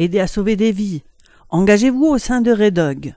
Aidez à sauver des vies. Engagez-vous au sein de Red Dog.